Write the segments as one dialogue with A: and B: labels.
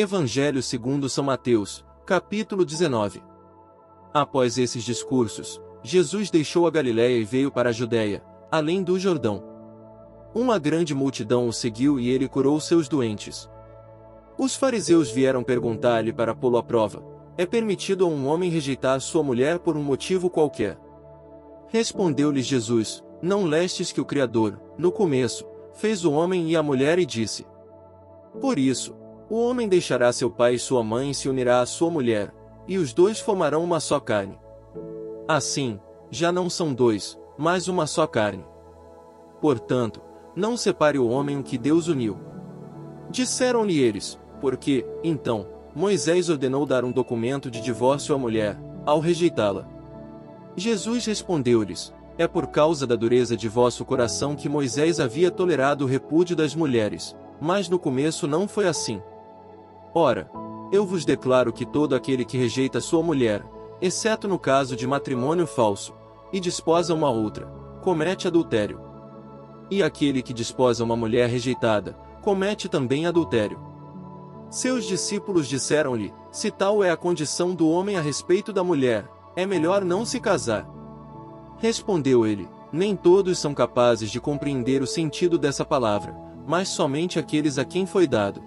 A: Evangelho segundo São Mateus, capítulo 19. Após esses discursos, Jesus deixou a Galiléia e veio para a Judéia, além do Jordão. Uma grande multidão o seguiu e ele curou seus doentes. Os fariseus vieram perguntar-lhe para pô-lo à prova: É permitido a um homem rejeitar sua mulher por um motivo qualquer? Respondeu-lhes Jesus: Não lestes que o Criador, no começo, fez o homem e a mulher e disse: Por isso, o homem deixará seu pai e sua mãe e se unirá à sua mulher, e os dois formarão uma só carne. Assim, já não são dois, mas uma só carne. Portanto, não separe o homem que Deus uniu. Disseram-lhe eles: porque, então, Moisés ordenou dar um documento de divórcio à mulher, ao rejeitá-la. Jesus respondeu-lhes: É por causa da dureza de vosso coração que Moisés havia tolerado o repúdio das mulheres, mas no começo não foi assim. Ora, eu vos declaro que todo aquele que rejeita sua mulher, exceto no caso de matrimônio falso, e desposa uma outra, comete adultério. E aquele que desposa uma mulher rejeitada, comete também adultério. Seus discípulos disseram-lhe: Se tal é a condição do homem a respeito da mulher, é melhor não se casar. Respondeu ele: Nem todos são capazes de compreender o sentido dessa palavra, mas somente aqueles a quem foi dado.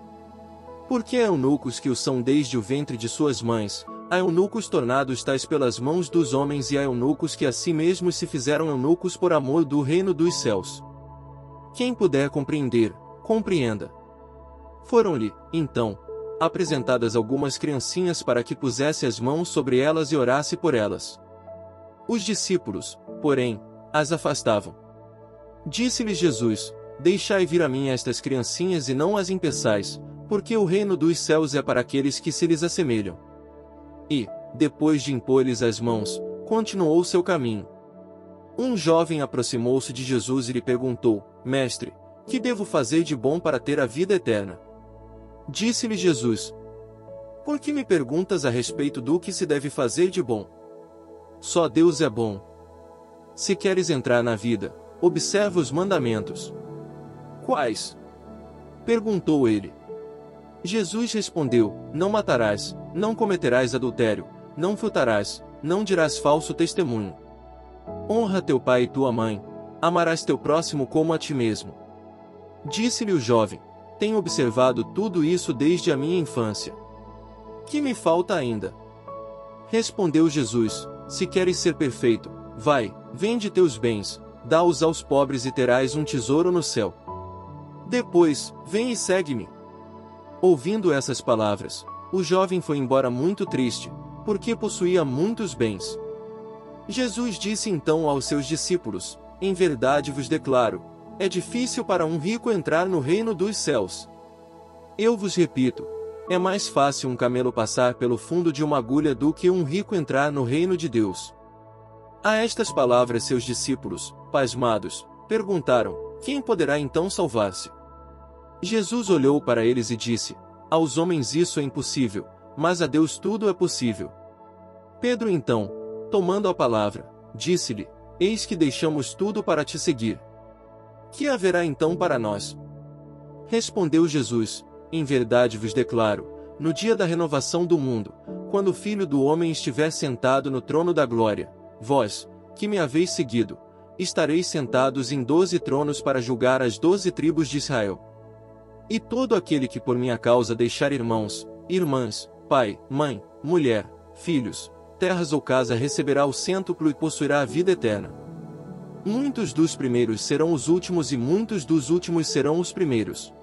A: Porque eunucos que o são desde o ventre de suas mães, há eunucos tornados tais pelas mãos dos homens e há eunucos que a si mesmos se fizeram eunucos por amor do reino dos céus. Quem puder compreender, compreenda. Foram-lhe, então, apresentadas algumas criancinhas para que pusesse as mãos sobre elas e orasse por elas. Os discípulos, porém, as afastavam. Disse-lhes Jesus: Deixai vir a mim estas criancinhas e não as impeçais, porque o reino dos céus é para aqueles que se lhes assemelham. E, depois de impor-lhes as mãos, continuou seu caminho. Um jovem aproximou-se de Jesus e lhe perguntou: Mestre, que devo fazer de bom para ter a vida eterna? Disse-lhe Jesus: Por que me perguntas a respeito do que se deve fazer de bom? Só Deus é bom. Se queres entrar na vida, observa os mandamentos. Quais? Perguntou ele. Jesus respondeu: Não matarás, não cometerás adultério, não furtarás, não dirás falso testemunho. Honra teu pai e tua mãe, amarás teu próximo como a ti mesmo. Disse-lhe o jovem: tenho observado tudo isso desde a minha infância. Que me falta ainda? Respondeu Jesus: Se queres ser perfeito, vai, vende teus bens, dá-os aos pobres e terás um tesouro no céu. Depois, vem e segue-me. Ouvindo essas palavras, o jovem foi embora muito triste, porque possuía muitos bens. Jesus disse então aos seus discípulos: Em verdade vos declaro, é difícil para um rico entrar no reino dos céus. Eu vos repito, é mais fácil um camelo passar pelo fundo de uma agulha do que um rico entrar no reino de Deus. A estas palavras seus discípulos, pasmados, perguntaram: Quem poderá então salvar-se? Jesus olhou para eles e disse: Aos homens isso é impossível, mas a Deus tudo é possível. Pedro então, tomando a palavra, disse-lhe: Eis que deixamos tudo para te seguir. Que haverá então para nós? Respondeu Jesus: Em verdade vos declaro, no dia da renovação do mundo, quando o Filho do Homem estiver sentado no trono da glória, vós, que me haveis seguido, estareis sentados em doze tronos para julgar as doze tribos de Israel. E todo aquele que por minha causa deixar irmãos, irmãs, pai, mãe, mulher, filhos, terras ou casa receberá o cêntuplo e possuirá a vida eterna. Muitos dos primeiros serão os últimos e muitos dos últimos serão os primeiros.